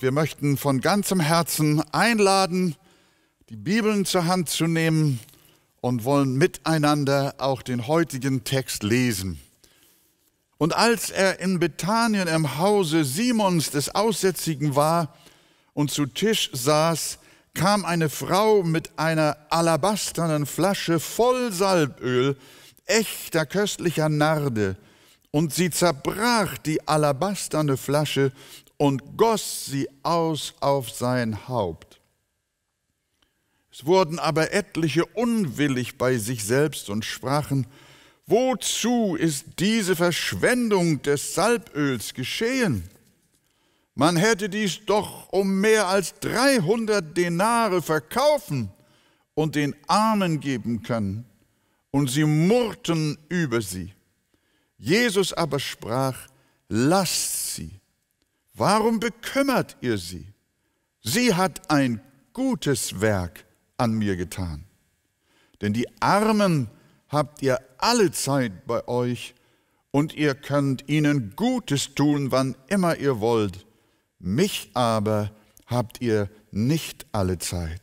Wir möchten von ganzem Herzen einladen, die Bibeln zur Hand zu nehmen und wollen miteinander auch den heutigen Text lesen. Und als er in Bethanien im Hause Simons des Aussätzigen war und zu Tisch saß, kam eine Frau mit einer alabasternen Flasche voll Salböl, echter köstlicher Narde, und sie zerbrach die alabasterne Flasche und goss sie aus auf sein Haupt. Es wurden aber etliche unwillig bei sich selbst und sprachen, wozu ist diese Verschwendung des Salböls geschehen? Man hätte dies doch um mehr als 300 Denare verkaufen und den Armen geben können. Und sie murrten über sie. Jesus aber sprach, lasst sie Warum bekümmert ihr sie? Sie hat ein gutes Werk an mir getan. Denn die Armen habt ihr alle Zeit bei euch und ihr könnt ihnen Gutes tun, wann immer ihr wollt. Mich aber habt ihr nicht alle Zeit.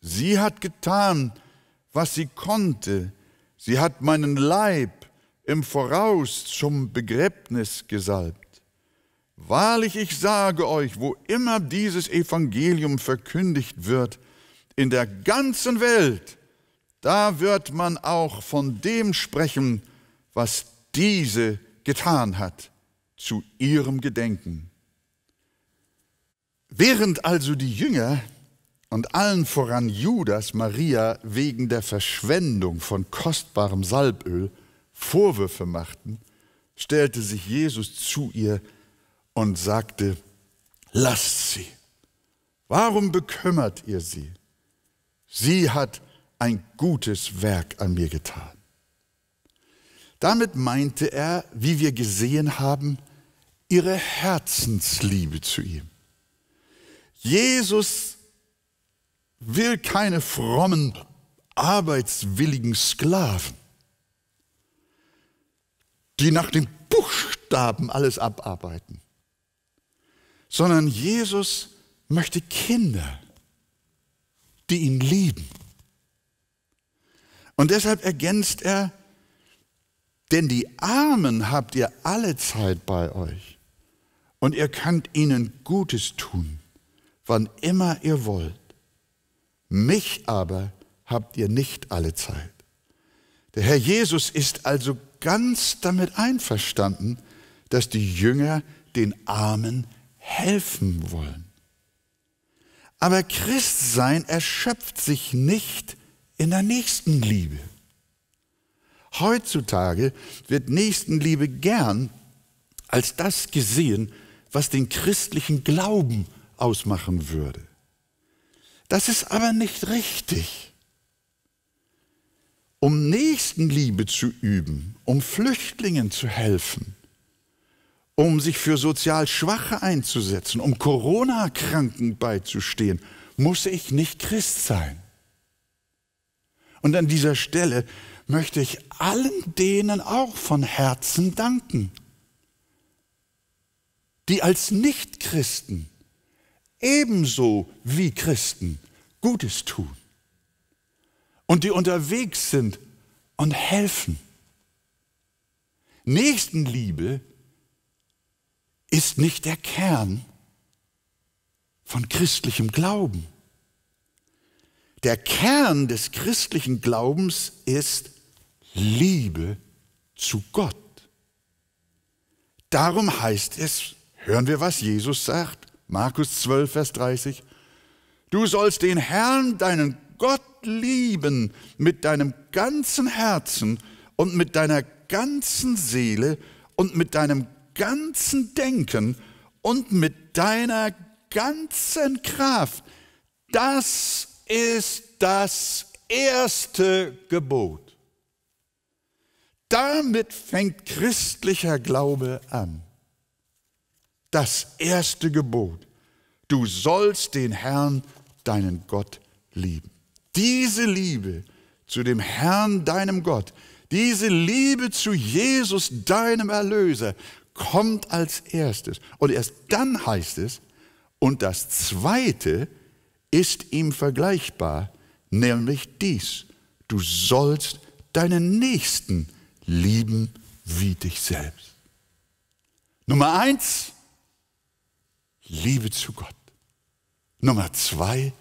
Sie hat getan, was sie konnte. Sie hat meinen Leib im Voraus zum Begräbnis gesalbt. Wahrlich, ich sage euch, wo immer dieses Evangelium verkündigt wird, in der ganzen Welt, da wird man auch von dem sprechen, was diese getan hat, zu ihrem Gedenken. Während also die Jünger und allen voran Judas Maria wegen der Verschwendung von kostbarem Salböl Vorwürfe machten, stellte sich Jesus zu ihr und sagte, lasst sie. Warum bekümmert ihr sie? Sie hat ein gutes Werk an mir getan. Damit meinte er, wie wir gesehen haben, ihre Herzensliebe zu ihm. Jesus will keine frommen, arbeitswilligen Sklaven, die nach dem Buchstaben alles abarbeiten sondern Jesus möchte Kinder, die ihn lieben. Und deshalb ergänzt er, denn die Armen habt ihr alle Zeit bei euch und ihr könnt ihnen Gutes tun, wann immer ihr wollt. Mich aber habt ihr nicht alle Zeit. Der Herr Jesus ist also ganz damit einverstanden, dass die Jünger den Armen helfen wollen. Aber Christsein erschöpft sich nicht in der Nächstenliebe. Heutzutage wird Nächstenliebe gern als das gesehen, was den christlichen Glauben ausmachen würde. Das ist aber nicht richtig. Um Nächstenliebe zu üben, um Flüchtlingen zu helfen, um sich für sozial Schwache einzusetzen, um Corona-Kranken beizustehen, muss ich nicht Christ sein. Und an dieser Stelle möchte ich allen denen auch von Herzen danken, die als Nichtchristen ebenso wie Christen Gutes tun und die unterwegs sind und helfen. Nächstenliebe ist nicht der Kern von christlichem Glauben. Der Kern des christlichen Glaubens ist Liebe zu Gott. Darum heißt es, hören wir, was Jesus sagt, Markus 12, Vers 30, du sollst den Herrn, deinen Gott lieben mit deinem ganzen Herzen und mit deiner ganzen Seele und mit deinem ganzen Denken und mit deiner ganzen Kraft. Das ist das erste Gebot. Damit fängt christlicher Glaube an. Das erste Gebot. Du sollst den Herrn, deinen Gott, lieben. Diese Liebe zu dem Herrn, deinem Gott, diese Liebe zu Jesus, deinem Erlöser, kommt als erstes. Und erst dann heißt es, Und das Zweite ist ihm vergleichbar, nämlich dies. Du sollst deinen Nächsten lieben wie dich selbst. Nummer eins, Liebe zu Gott. Nummer zwei,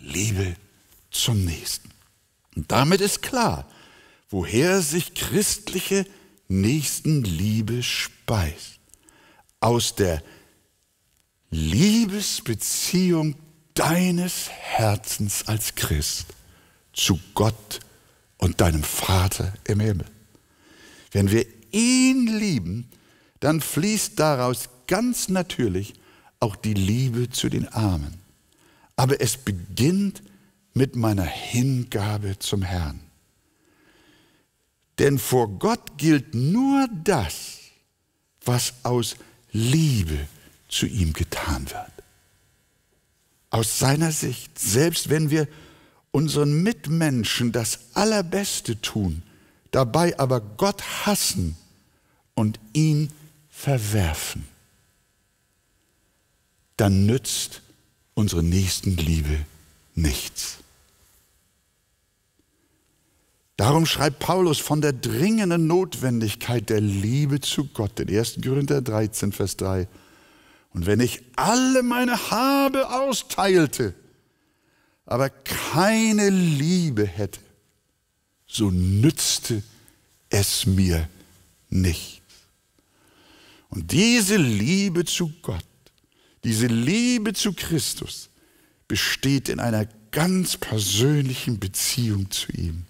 Liebe zum Nächsten. Und damit ist klar, woher sich christliche Nächstenliebe speist. Aus der Liebesbeziehung deines Herzens als Christ zu Gott und deinem Vater im Himmel. Wenn wir ihn lieben, dann fließt daraus ganz natürlich auch die Liebe zu den Armen. Aber es beginnt mit meiner Hingabe zum Herrn. Denn vor Gott gilt nur das, was aus Liebe zu ihm getan wird. Aus seiner Sicht, selbst wenn wir unseren Mitmenschen das Allerbeste tun, dabei aber Gott hassen und ihn verwerfen, dann nützt unsere Nächstenliebe nichts. Darum schreibt Paulus von der dringenden Notwendigkeit der Liebe zu Gott in 1. Korinther 13, Vers 3. Und wenn ich alle meine Habe austeilte, aber keine Liebe hätte, so nützte es mir nichts. Und diese Liebe zu Gott, diese Liebe zu Christus besteht in einer ganz persönlichen Beziehung zu ihm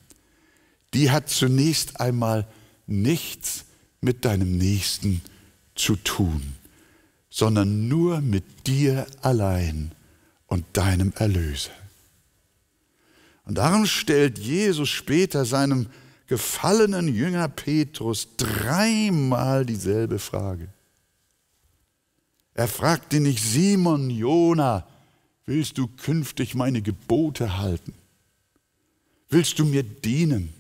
die hat zunächst einmal nichts mit deinem Nächsten zu tun, sondern nur mit dir allein und deinem Erlöser. Und darum stellt Jesus später seinem gefallenen Jünger Petrus dreimal dieselbe Frage. Er fragte nicht Simon, Jona, willst du künftig meine Gebote halten? Willst du mir dienen?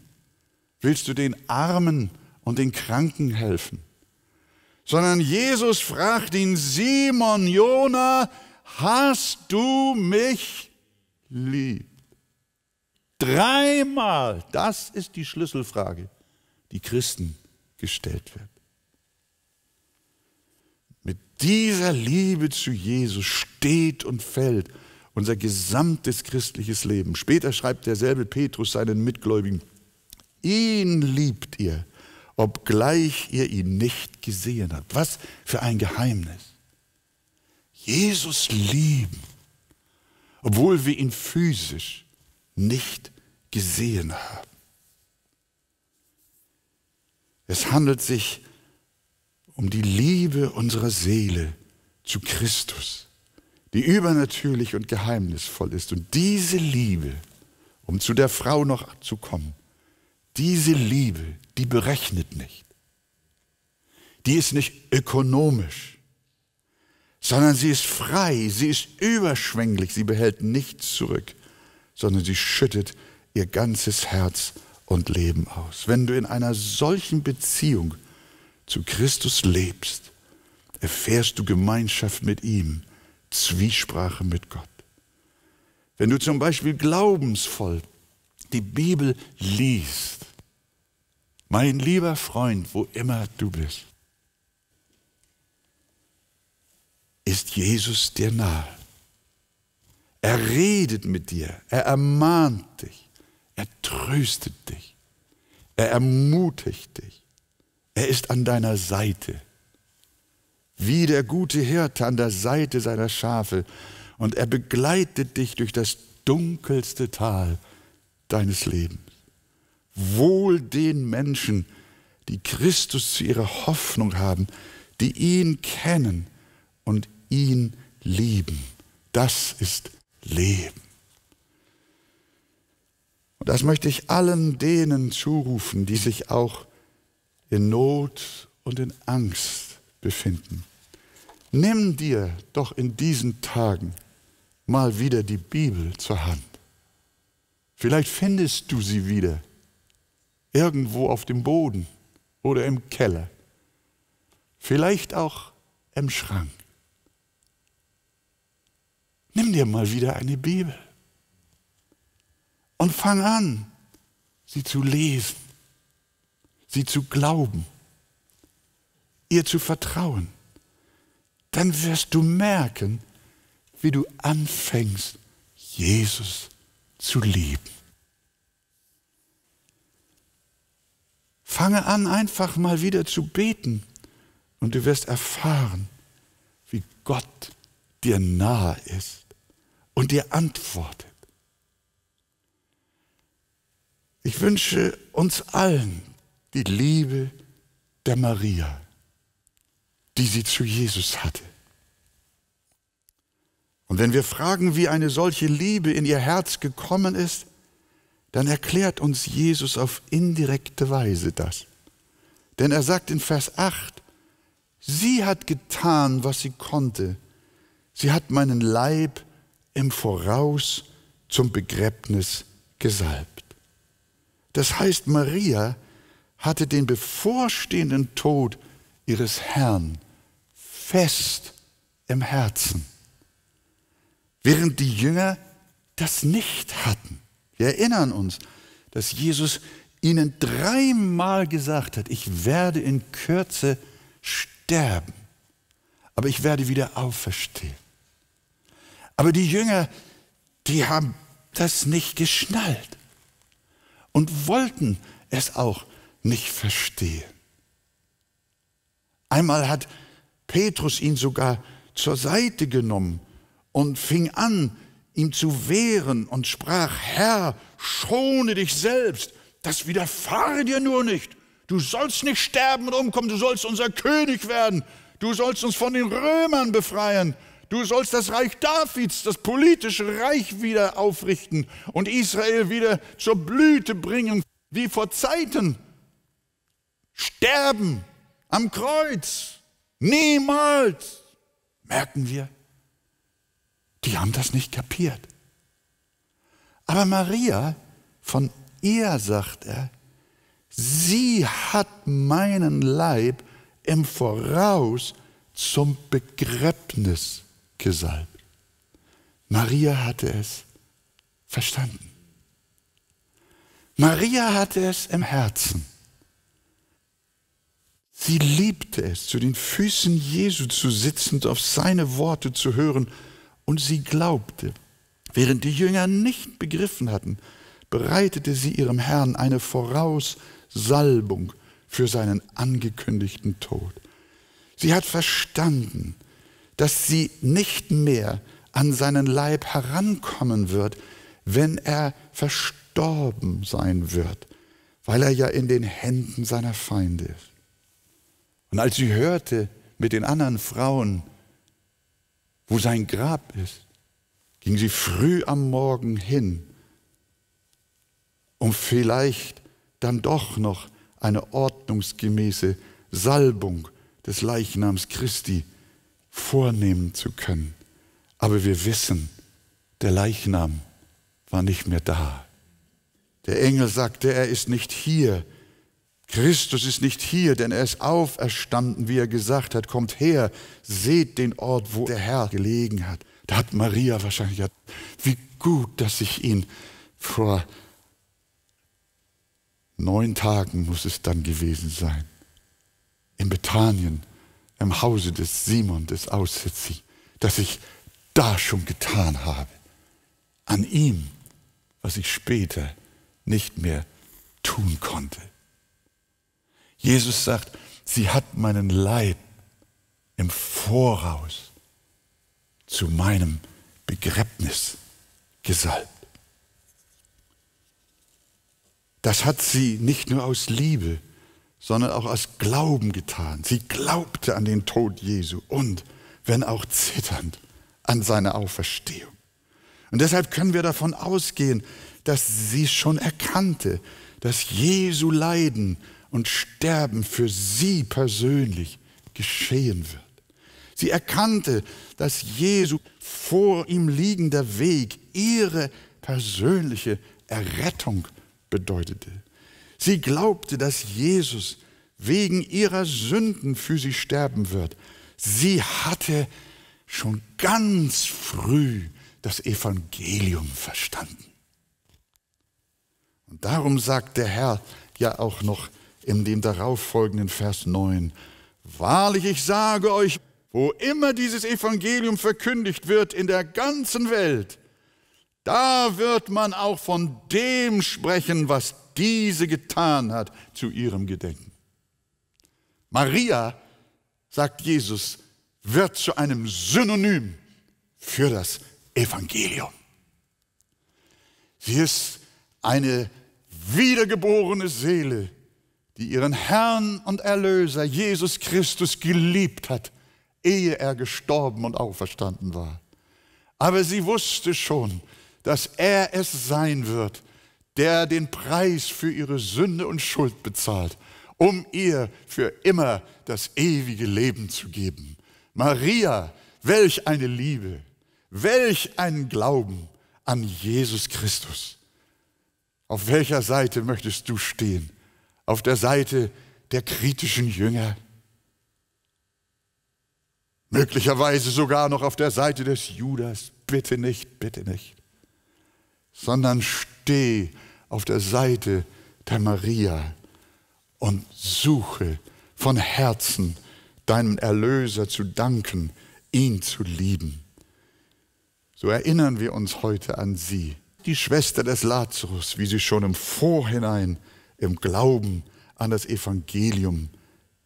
Willst du den Armen und den Kranken helfen, sondern Jesus fragt ihn, Simon, Jona, hast du mich lieb? Dreimal, das ist die Schlüsselfrage, die Christen gestellt wird. Mit dieser Liebe zu Jesus steht und fällt unser gesamtes christliches Leben. Später schreibt derselbe Petrus seinen Mitgläubigen, Ihn liebt ihr, obgleich ihr ihn nicht gesehen habt. Was für ein Geheimnis. Jesus lieben, obwohl wir ihn physisch nicht gesehen haben. Es handelt sich um die Liebe unserer Seele zu Christus, die übernatürlich und geheimnisvoll ist. Und diese Liebe, um zu der Frau noch zu kommen, diese Liebe, die berechnet nicht. Die ist nicht ökonomisch, sondern sie ist frei, sie ist überschwänglich, sie behält nichts zurück, sondern sie schüttet ihr ganzes Herz und Leben aus. Wenn du in einer solchen Beziehung zu Christus lebst, erfährst du Gemeinschaft mit ihm, Zwiesprache mit Gott. Wenn du zum Beispiel glaubensvoll die Bibel liest, mein lieber Freund, wo immer du bist, ist Jesus dir nahe. Er redet mit dir, er ermahnt dich, er tröstet dich, er ermutigt dich, er ist an deiner Seite, wie der gute Hirte an der Seite seiner Schafe, und er begleitet dich durch das dunkelste Tal deines Lebens. Wohl den Menschen, die Christus zu ihrer Hoffnung haben, die ihn kennen und ihn lieben. Das ist Leben. Und das möchte ich allen denen zurufen, die sich auch in Not und in Angst befinden. Nimm dir doch in diesen Tagen mal wieder die Bibel zur Hand. Vielleicht findest du sie wieder irgendwo auf dem Boden oder im Keller, vielleicht auch im Schrank. nimm dir mal wieder eine Bibel und fang an, sie zu lesen, sie zu glauben, ihr zu vertrauen. Dann wirst du merken, wie du anfängst, Jesus zu lieben. Fange an, einfach mal wieder zu beten und du wirst erfahren, wie Gott dir nahe ist und dir antwortet. Ich wünsche uns allen die Liebe der Maria, die sie zu Jesus hatte. Und wenn wir fragen, wie eine solche Liebe in ihr Herz gekommen ist, dann erklärt uns Jesus auf indirekte Weise das. Denn er sagt in Vers 8, sie hat getan, was sie konnte. Sie hat meinen Leib im Voraus zum Begräbnis gesalbt. Das heißt, Maria hatte den bevorstehenden Tod ihres Herrn fest im Herzen, während die Jünger das nicht hatten. Wir erinnern uns, dass Jesus ihnen dreimal gesagt hat, ich werde in Kürze sterben, aber ich werde wieder auferstehen. Aber die Jünger, die haben das nicht geschnallt und wollten es auch nicht verstehen. Einmal hat Petrus ihn sogar zur Seite genommen und fing an, ihm zu wehren und sprach, Herr, schone dich selbst, das widerfahre dir nur nicht. Du sollst nicht sterben und umkommen, du sollst unser König werden, du sollst uns von den Römern befreien, du sollst das Reich Davids, das politische Reich wieder aufrichten und Israel wieder zur Blüte bringen, wie vor Zeiten. Sterben am Kreuz, niemals, merken wir die haben das nicht kapiert. Aber Maria, von ihr sagt er, sie hat meinen Leib im Voraus zum Begräbnis gesalbt. Maria hatte es verstanden. Maria hatte es im Herzen. Sie liebte es, zu den Füßen Jesu zu sitzen und auf seine Worte zu hören und sie glaubte. Während die Jünger nicht begriffen hatten, bereitete sie ihrem Herrn eine Voraussalbung für seinen angekündigten Tod. Sie hat verstanden, dass sie nicht mehr an seinen Leib herankommen wird, wenn er verstorben sein wird, weil er ja in den Händen seiner Feinde ist. Und als sie hörte mit den anderen Frauen, wo sein Grab ist, ging sie früh am Morgen hin, um vielleicht dann doch noch eine ordnungsgemäße Salbung des Leichnams Christi vornehmen zu können. Aber wir wissen, der Leichnam war nicht mehr da. Der Engel sagte, er ist nicht hier, Christus ist nicht hier, denn er ist auferstanden, wie er gesagt hat. Kommt her, seht den Ort, wo der Herr gelegen hat. Da hat Maria wahrscheinlich gesagt, wie gut, dass ich ihn vor neun Tagen muss es dann gewesen sein, in Bethanien, im Hause des Simon, des Aussätzigen, dass ich da schon getan habe. An ihm, was ich später nicht mehr tun konnte. Jesus sagt, sie hat meinen Leib im Voraus zu meinem Begräbnis gesalbt. Das hat sie nicht nur aus Liebe, sondern auch aus Glauben getan. Sie glaubte an den Tod Jesu und, wenn auch zitternd, an seine Auferstehung. Und deshalb können wir davon ausgehen, dass sie schon erkannte, dass Jesu Leiden und Sterben für sie persönlich geschehen wird. Sie erkannte, dass Jesu vor ihm liegender Weg ihre persönliche Errettung bedeutete. Sie glaubte, dass Jesus wegen ihrer Sünden für sie sterben wird. Sie hatte schon ganz früh das Evangelium verstanden. Und darum sagt der Herr ja auch noch in dem darauffolgenden Vers 9, Wahrlich, ich sage euch, wo immer dieses Evangelium verkündigt wird in der ganzen Welt, da wird man auch von dem sprechen, was diese getan hat zu ihrem Gedenken. Maria, sagt Jesus, wird zu einem Synonym für das Evangelium. Sie ist eine wiedergeborene Seele, die ihren Herrn und Erlöser Jesus Christus geliebt hat, ehe er gestorben und auferstanden war. Aber sie wusste schon, dass er es sein wird, der den Preis für ihre Sünde und Schuld bezahlt, um ihr für immer das ewige Leben zu geben. Maria, welch eine Liebe, welch einen Glauben an Jesus Christus. Auf welcher Seite möchtest du stehen? Auf der Seite der kritischen Jünger? Möglicherweise sogar noch auf der Seite des Judas. Bitte nicht, bitte nicht. Sondern steh auf der Seite der Maria und suche von Herzen deinem Erlöser zu danken, ihn zu lieben. So erinnern wir uns heute an sie, die Schwester des Lazarus, wie sie schon im Vorhinein im Glauben an das Evangelium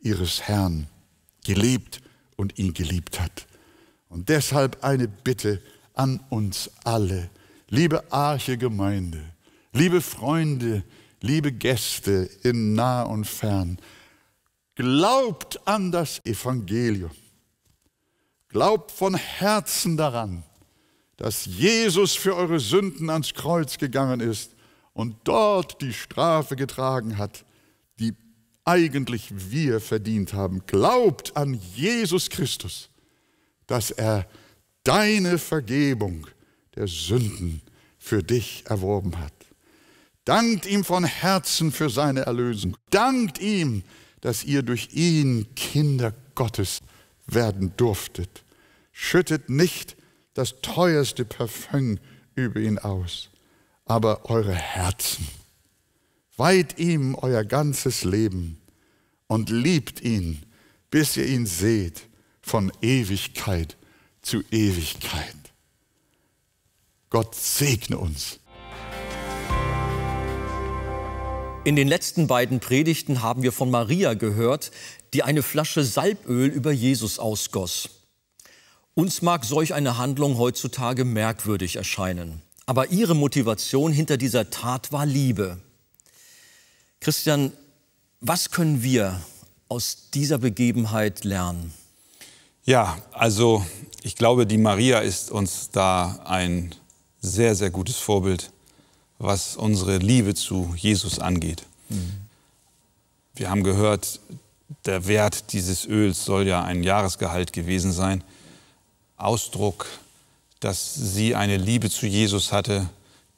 ihres Herrn gelebt und ihn geliebt hat. Und deshalb eine Bitte an uns alle, liebe Arche Gemeinde, liebe Freunde, liebe Gäste in nah und fern, glaubt an das Evangelium. Glaubt von Herzen daran, dass Jesus für eure Sünden ans Kreuz gegangen ist und dort die Strafe getragen hat, die eigentlich wir verdient haben. Glaubt an Jesus Christus, dass er deine Vergebung der Sünden für dich erworben hat. Dankt ihm von Herzen für seine Erlösung. Dankt ihm, dass ihr durch ihn Kinder Gottes werden durftet. Schüttet nicht das teuerste Parfüm über ihn aus, aber eure Herzen. Weiht ihm euer ganzes Leben und liebt ihn, bis ihr ihn seht von Ewigkeit zu Ewigkeit. Gott segne uns. In den letzten beiden Predigten haben wir von Maria gehört, die eine Flasche Salböl über Jesus ausgoss. Uns mag solch eine Handlung heutzutage merkwürdig erscheinen, aber ihre Motivation hinter dieser Tat war Liebe. Christian, was können wir aus dieser Begebenheit lernen? Ja, also ich glaube, die Maria ist uns da ein sehr, sehr gutes Vorbild, was unsere Liebe zu Jesus angeht. Mhm. Wir haben gehört, der Wert dieses Öls soll ja ein Jahresgehalt gewesen sein. Ausdruck, dass sie eine Liebe zu Jesus hatte,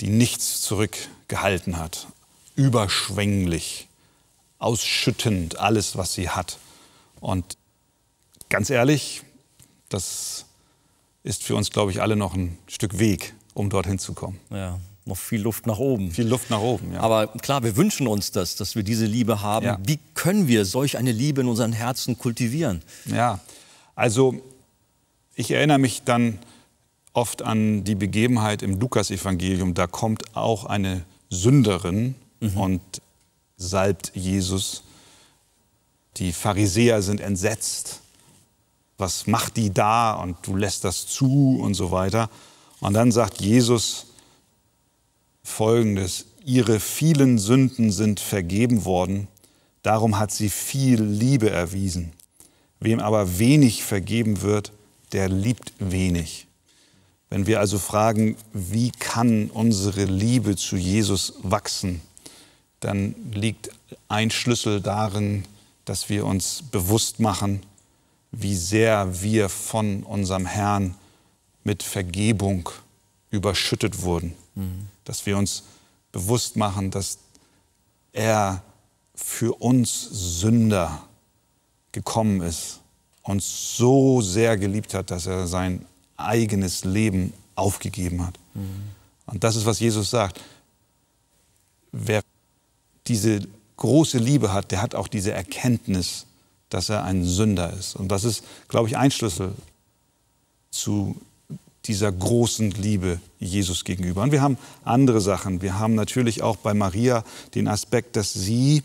die nichts zurückgehalten hat. Überschwänglich, ausschüttend, alles, was sie hat. Und ganz ehrlich, das ist für uns, glaube ich, alle noch ein Stück Weg, um dorthin zu kommen. Ja, noch viel Luft nach oben. Viel Luft nach oben, ja. Aber klar, wir wünschen uns das, dass wir diese Liebe haben. Ja. Wie können wir solch eine Liebe in unseren Herzen kultivieren? Ja, also ich erinnere mich dann oft an die Begebenheit im Lukasevangelium. Da kommt auch eine Sünderin mhm. und salbt Jesus. Die Pharisäer sind entsetzt. Was macht die da? Und du lässt das zu und so weiter. Und dann sagt Jesus Folgendes. Ihre vielen Sünden sind vergeben worden. Darum hat sie viel Liebe erwiesen. Wem aber wenig vergeben wird, der liebt wenig. Wenn wir also fragen, wie kann unsere Liebe zu Jesus wachsen, dann liegt ein Schlüssel darin, dass wir uns bewusst machen, wie sehr wir von unserem Herrn mit Vergebung überschüttet wurden. Mhm. Dass wir uns bewusst machen, dass er für uns Sünder gekommen ist uns so sehr geliebt hat, dass er sein eigenes Leben aufgegeben hat. Mhm. Und das ist, was Jesus sagt. Wer diese große Liebe hat, der hat auch diese Erkenntnis, dass er ein Sünder ist. Und das ist, glaube ich, ein Schlüssel zu dieser großen Liebe Jesus gegenüber. Und wir haben andere Sachen. Wir haben natürlich auch bei Maria den Aspekt, dass sie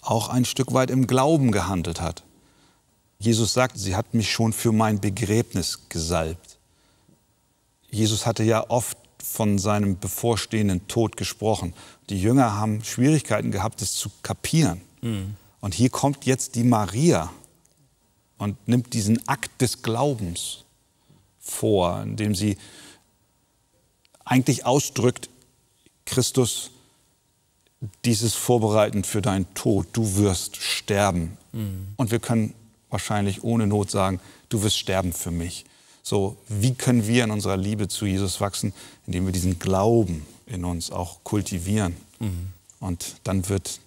auch ein Stück weit im Glauben gehandelt hat. Jesus sagt, sie hat mich schon für mein Begräbnis gesalbt. Jesus hatte ja oft von seinem bevorstehenden Tod gesprochen. Die Jünger haben Schwierigkeiten gehabt, es zu kapieren. Mhm. Und hier kommt jetzt die Maria und nimmt diesen Akt des Glaubens vor, indem sie eigentlich ausdrückt, Christus, dieses Vorbereiten für deinen Tod, du wirst sterben. Mhm. Und wir können wahrscheinlich ohne Not sagen, du wirst sterben für mich. So, wie können wir in unserer Liebe zu Jesus wachsen, indem wir diesen Glauben in uns auch kultivieren? Mhm. Und dann wird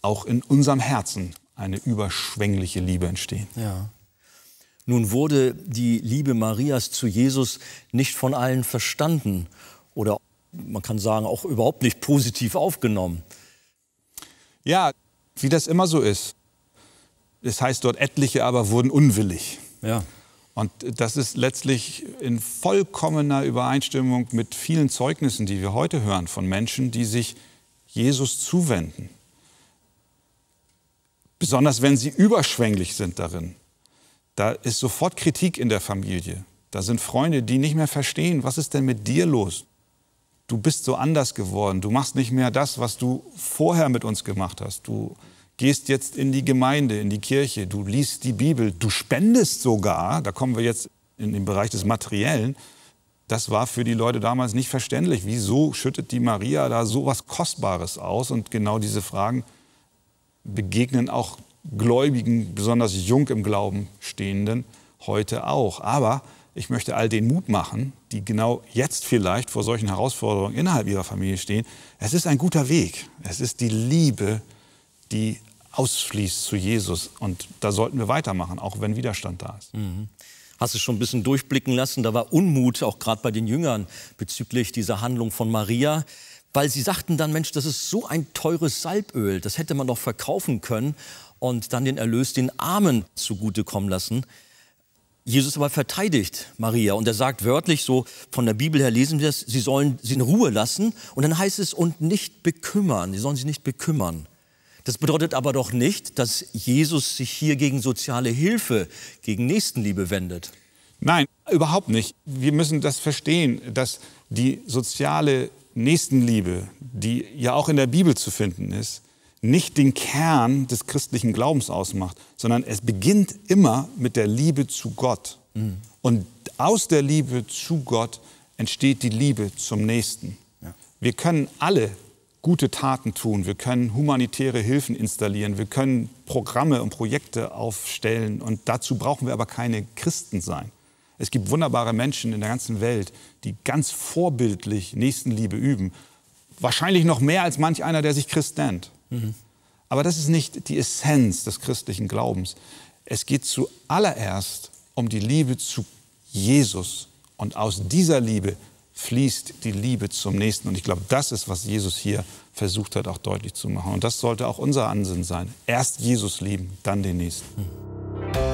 auch in unserem Herzen eine überschwängliche Liebe entstehen. Ja. Nun wurde die Liebe Marias zu Jesus nicht von allen verstanden oder man kann sagen auch überhaupt nicht positiv aufgenommen. Ja, wie das immer so ist. Es heißt dort, etliche aber wurden unwillig. Ja. Und das ist letztlich in vollkommener Übereinstimmung mit vielen Zeugnissen, die wir heute hören von Menschen, die sich Jesus zuwenden. Besonders wenn sie überschwänglich sind darin. Da ist sofort Kritik in der Familie. Da sind Freunde, die nicht mehr verstehen, was ist denn mit dir los? Du bist so anders geworden. Du machst nicht mehr das, was du vorher mit uns gemacht hast. Du gehst jetzt in die Gemeinde, in die Kirche. Du liest die Bibel. Du spendest sogar. Da kommen wir jetzt in den Bereich des Materiellen. Das war für die Leute damals nicht verständlich. Wieso schüttet die Maria da so was Kostbares aus? Und genau diese Fragen begegnen auch Gläubigen, besonders jung im Glauben stehenden, heute auch. Aber ich möchte all den Mut machen, die genau jetzt vielleicht vor solchen Herausforderungen innerhalb ihrer Familie stehen. Es ist ein guter Weg. Es ist die Liebe, die ausfließt zu Jesus. Und da sollten wir weitermachen, auch wenn Widerstand da ist. Mhm. Hast du schon ein bisschen durchblicken lassen, da war Unmut auch gerade bei den Jüngern bezüglich dieser Handlung von Maria weil sie sagten dann, Mensch, das ist so ein teures Salböl, das hätte man doch verkaufen können und dann den Erlös den Armen zugutekommen lassen. Jesus aber verteidigt Maria und er sagt wörtlich so, von der Bibel her lesen wir das, sie sollen sie in Ruhe lassen und dann heißt es und nicht bekümmern, sie sollen sich nicht bekümmern. Das bedeutet aber doch nicht, dass Jesus sich hier gegen soziale Hilfe, gegen Nächstenliebe wendet. Nein, überhaupt nicht. Wir müssen das verstehen, dass die soziale Nächstenliebe, die ja auch in der Bibel zu finden ist, nicht den Kern des christlichen Glaubens ausmacht, sondern es beginnt immer mit der Liebe zu Gott. Mhm. Und aus der Liebe zu Gott entsteht die Liebe zum Nächsten. Ja. Wir können alle gute Taten tun, wir können humanitäre Hilfen installieren, wir können Programme und Projekte aufstellen und dazu brauchen wir aber keine Christen sein. Es gibt wunderbare Menschen in der ganzen Welt, die ganz vorbildlich Nächstenliebe üben. Wahrscheinlich noch mehr als manch einer, der sich Christ nennt. Mhm. Aber das ist nicht die Essenz des christlichen Glaubens. Es geht zuallererst um die Liebe zu Jesus. Und aus dieser Liebe fließt die Liebe zum Nächsten. Und ich glaube, das ist, was Jesus hier versucht hat, auch deutlich zu machen. Und das sollte auch unser Ansinnen sein. Erst Jesus lieben, dann den Nächsten. Mhm.